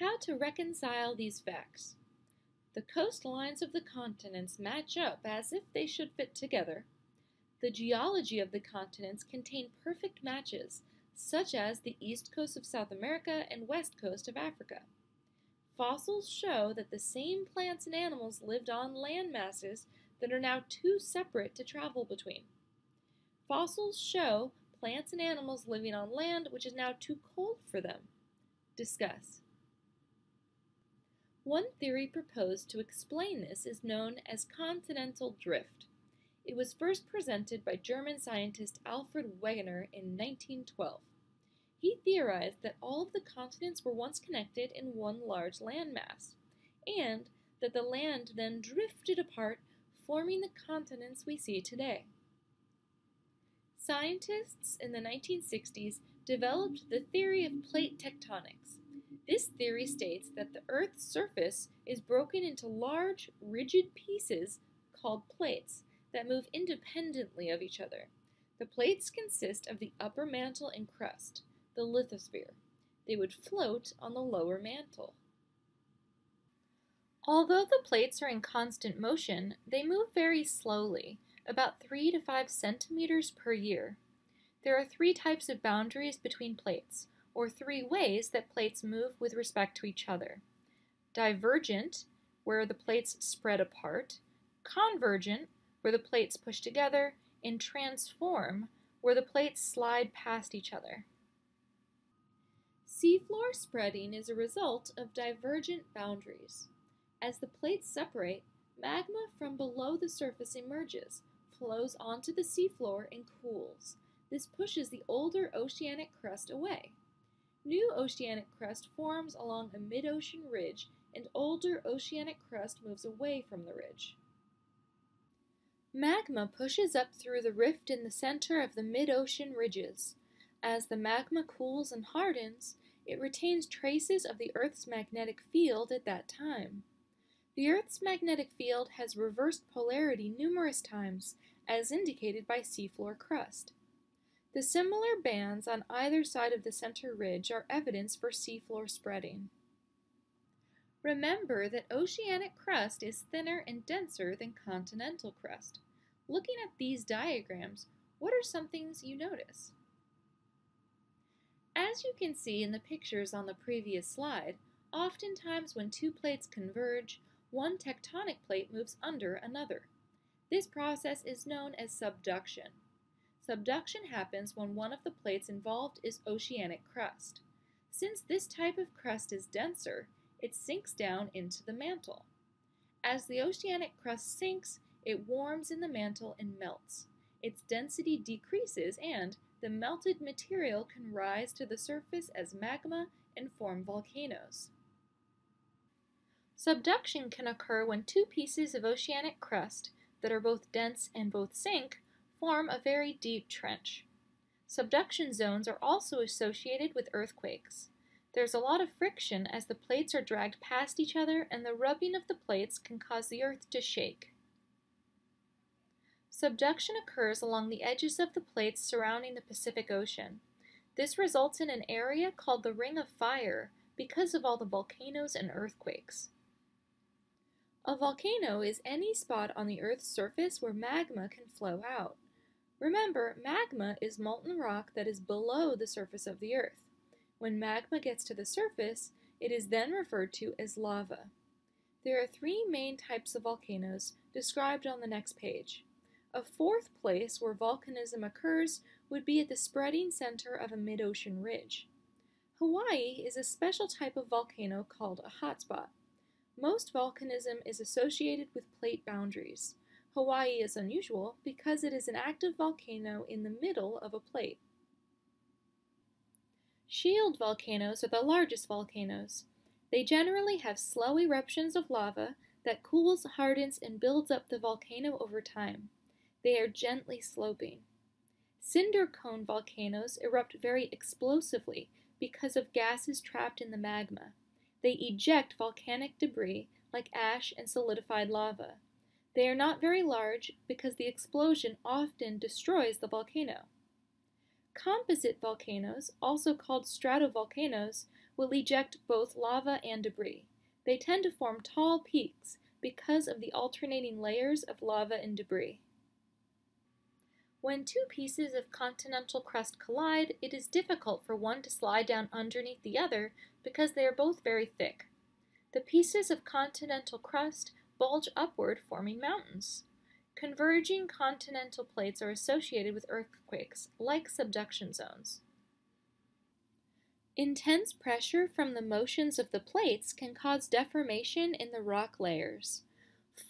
How to reconcile these facts. The coastlines of the continents match up as if they should fit together. The geology of the continents contain perfect matches, such as the east coast of South America and west coast of Africa. Fossils show that the same plants and animals lived on land masses that are now too separate to travel between. Fossils show plants and animals living on land which is now too cold for them. Discuss. One theory proposed to explain this is known as continental drift. It was first presented by German scientist Alfred Wegener in 1912. He theorized that all of the continents were once connected in one large landmass, and that the land then drifted apart, forming the continents we see today. Scientists in the 1960s developed the theory of plate tectonics. This theory states that the Earth's surface is broken into large, rigid pieces called plates that move independently of each other. The plates consist of the upper mantle and crust, the lithosphere. They would float on the lower mantle. Although the plates are in constant motion, they move very slowly, about 3 to 5 centimeters per year. There are three types of boundaries between plates, or three ways that plates move with respect to each other. Divergent, where the plates spread apart, convergent, where the plates push together, and transform, where the plates slide past each other. Seafloor spreading is a result of divergent boundaries. As the plates separate, magma from below the surface emerges, flows onto the seafloor, and cools. This pushes the older oceanic crust away. New oceanic crust forms along a mid-ocean ridge, and older oceanic crust moves away from the ridge. Magma pushes up through the rift in the center of the mid-ocean ridges. As the magma cools and hardens, it retains traces of the Earth's magnetic field at that time. The Earth's magnetic field has reversed polarity numerous times, as indicated by seafloor crust. The similar bands on either side of the center ridge are evidence for seafloor spreading. Remember that oceanic crust is thinner and denser than continental crust. Looking at these diagrams, what are some things you notice? As you can see in the pictures on the previous slide, oftentimes when two plates converge, one tectonic plate moves under another. This process is known as subduction. Subduction happens when one of the plates involved is oceanic crust. Since this type of crust is denser, it sinks down into the mantle. As the oceanic crust sinks, it warms in the mantle and melts. Its density decreases and the melted material can rise to the surface as magma and form volcanoes. Subduction can occur when two pieces of oceanic crust that are both dense and both sink form a very deep trench. Subduction zones are also associated with earthquakes. There's a lot of friction as the plates are dragged past each other and the rubbing of the plates can cause the earth to shake. Subduction occurs along the edges of the plates surrounding the Pacific Ocean. This results in an area called the Ring of Fire because of all the volcanoes and earthquakes. A volcano is any spot on the Earth's surface where magma can flow out. Remember, magma is molten rock that is below the surface of the Earth. When magma gets to the surface, it is then referred to as lava. There are three main types of volcanoes described on the next page. A fourth place where volcanism occurs would be at the spreading center of a mid-ocean ridge. Hawaii is a special type of volcano called a hotspot. Most volcanism is associated with plate boundaries. Hawaii is unusual because it is an active volcano in the middle of a plate. Shield volcanoes are the largest volcanoes. They generally have slow eruptions of lava that cools, hardens, and builds up the volcano over time. They are gently sloping. Cinder cone volcanoes erupt very explosively because of gases trapped in the magma. They eject volcanic debris like ash and solidified lava. They are not very large because the explosion often destroys the volcano. Composite volcanoes, also called stratovolcanoes, will eject both lava and debris. They tend to form tall peaks because of the alternating layers of lava and debris. When two pieces of continental crust collide, it is difficult for one to slide down underneath the other because they are both very thick. The pieces of continental crust bulge upward, forming mountains. Converging continental plates are associated with earthquakes, like subduction zones. Intense pressure from the motions of the plates can cause deformation in the rock layers.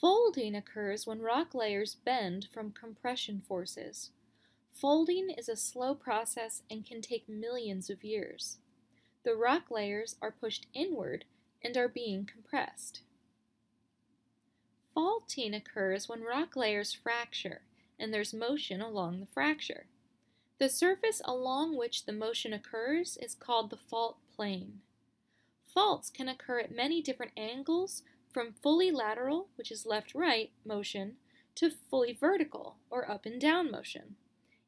Folding occurs when rock layers bend from compression forces. Folding is a slow process and can take millions of years. The rock layers are pushed inward and are being compressed. Faulting occurs when rock layers fracture and there's motion along the fracture. The surface along which the motion occurs is called the fault plane. Faults can occur at many different angles from fully lateral, which is left-right motion, to fully vertical, or up and down motion.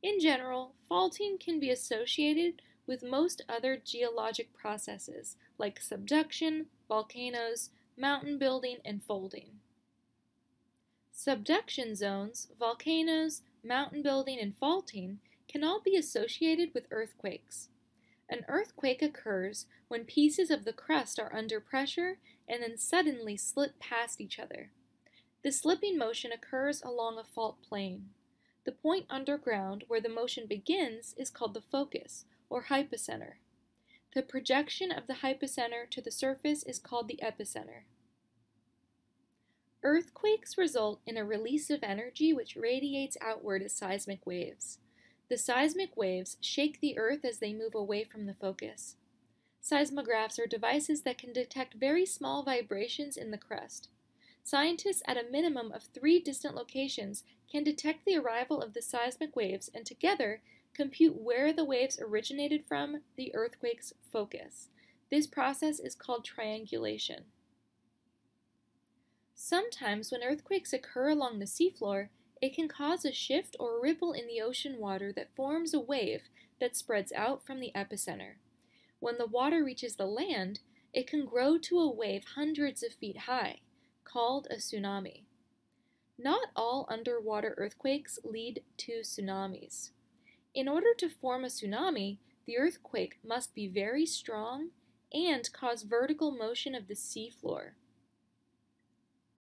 In general, faulting can be associated with most other geologic processes like subduction, volcanoes, mountain building, and folding. Subduction zones, volcanoes, mountain building, and faulting can all be associated with earthquakes. An earthquake occurs when pieces of the crust are under pressure and then suddenly slip past each other. The slipping motion occurs along a fault plane. The point underground where the motion begins is called the focus, or hypocenter. The projection of the hypocenter to the surface is called the epicenter. Earthquakes result in a release of energy which radiates outward as seismic waves. The seismic waves shake the Earth as they move away from the focus. Seismographs are devices that can detect very small vibrations in the crust. Scientists at a minimum of three distant locations can detect the arrival of the seismic waves and together compute where the waves originated from the earthquake's focus. This process is called triangulation. Sometimes when earthquakes occur along the seafloor, it can cause a shift or ripple in the ocean water that forms a wave that spreads out from the epicenter. When the water reaches the land, it can grow to a wave hundreds of feet high, called a tsunami. Not all underwater earthquakes lead to tsunamis. In order to form a tsunami, the earthquake must be very strong and cause vertical motion of the seafloor.